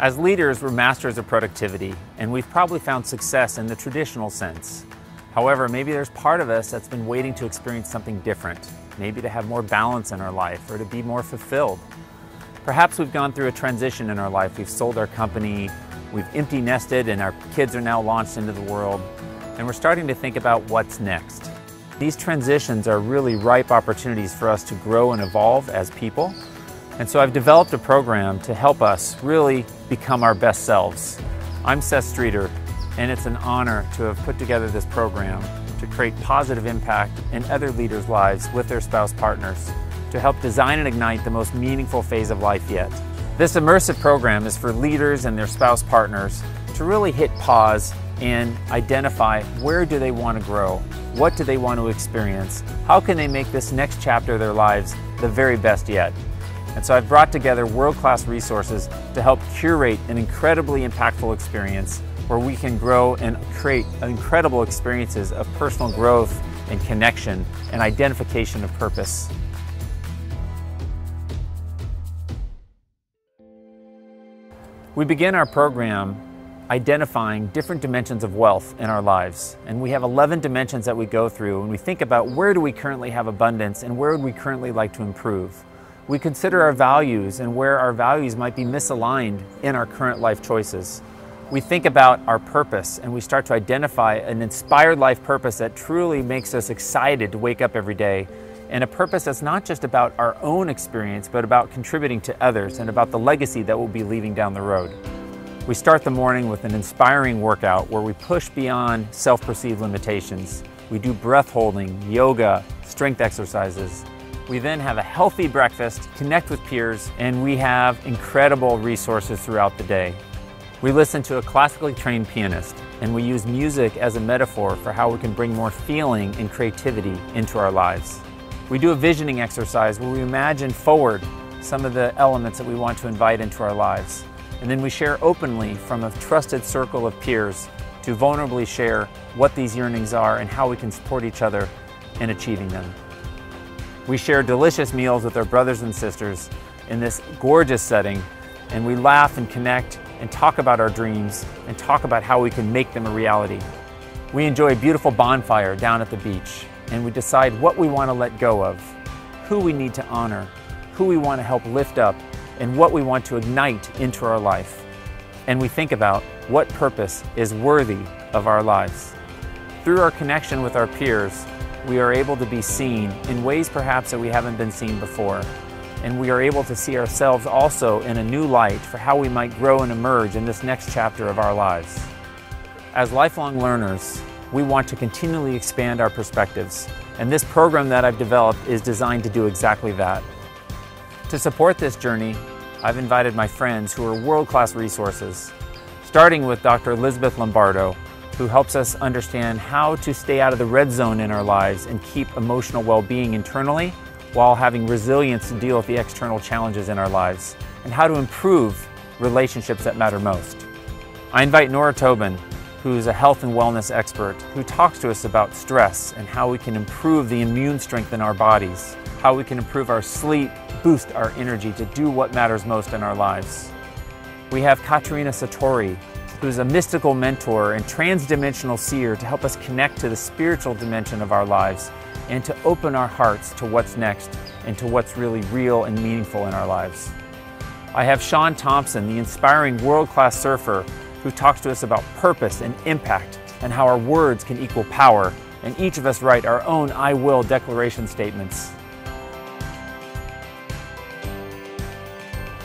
As leaders, we're masters of productivity, and we've probably found success in the traditional sense. However, maybe there's part of us that's been waiting to experience something different, maybe to have more balance in our life or to be more fulfilled. Perhaps we've gone through a transition in our life. We've sold our company, we've empty nested, and our kids are now launched into the world, and we're starting to think about what's next. These transitions are really ripe opportunities for us to grow and evolve as people. And so I've developed a program to help us really become our best selves. I'm Seth Streeter, and it's an honor to have put together this program to create positive impact in other leaders' lives with their spouse partners, to help design and ignite the most meaningful phase of life yet. This immersive program is for leaders and their spouse partners to really hit pause and identify where do they want to grow, what do they want to experience, how can they make this next chapter of their lives the very best yet. And so I've brought together world-class resources to help curate an incredibly impactful experience where we can grow and create incredible experiences of personal growth and connection and identification of purpose. We begin our program identifying different dimensions of wealth in our lives. And we have 11 dimensions that we go through and we think about where do we currently have abundance and where would we currently like to improve. We consider our values and where our values might be misaligned in our current life choices. We think about our purpose and we start to identify an inspired life purpose that truly makes us excited to wake up every day and a purpose that's not just about our own experience, but about contributing to others and about the legacy that we'll be leaving down the road. We start the morning with an inspiring workout where we push beyond self-perceived limitations. We do breath holding, yoga, strength exercises. We then have a healthy breakfast, connect with peers, and we have incredible resources throughout the day. We listen to a classically trained pianist, and we use music as a metaphor for how we can bring more feeling and creativity into our lives. We do a visioning exercise where we imagine forward some of the elements that we want to invite into our lives. And then we share openly from a trusted circle of peers to vulnerably share what these yearnings are and how we can support each other in achieving them. We share delicious meals with our brothers and sisters in this gorgeous setting, and we laugh and connect and talk about our dreams and talk about how we can make them a reality. We enjoy a beautiful bonfire down at the beach, and we decide what we want to let go of, who we need to honor, who we want to help lift up, and what we want to ignite into our life. And we think about what purpose is worthy of our lives. Through our connection with our peers, we are able to be seen in ways perhaps that we haven't been seen before. And we are able to see ourselves also in a new light for how we might grow and emerge in this next chapter of our lives. As lifelong learners, we want to continually expand our perspectives. And this program that I've developed is designed to do exactly that. To support this journey, I've invited my friends who are world-class resources, starting with Dr. Elizabeth Lombardo, who helps us understand how to stay out of the red zone in our lives and keep emotional well-being internally while having resilience to deal with the external challenges in our lives, and how to improve relationships that matter most. I invite Nora Tobin, who's a health and wellness expert, who talks to us about stress and how we can improve the immune strength in our bodies, how we can improve our sleep, boost our energy to do what matters most in our lives. We have Katerina Satori, who's a mystical mentor and transdimensional seer to help us connect to the spiritual dimension of our lives and to open our hearts to what's next and to what's really real and meaningful in our lives. I have Shaun Tomson, the inspiring world-class surfer who talks to us about purpose and impact and how our words can equal power and each of us write our own I will declaration statements.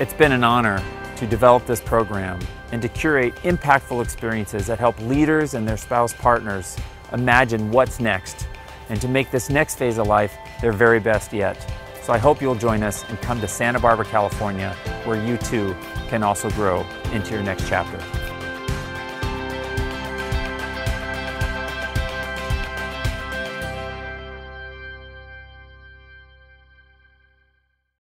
It's been an honor to develop this program and to curate impactful experiences that help leaders and their spouse partners imagine what's next and to make this next phase of life their very best yet. So I hope you'll join us and come to Santa Barbara, California, where you too can also grow into your next chapter.